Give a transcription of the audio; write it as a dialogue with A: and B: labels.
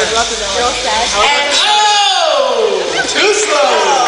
A: I'd love to know.
B: Oh,
A: too slow.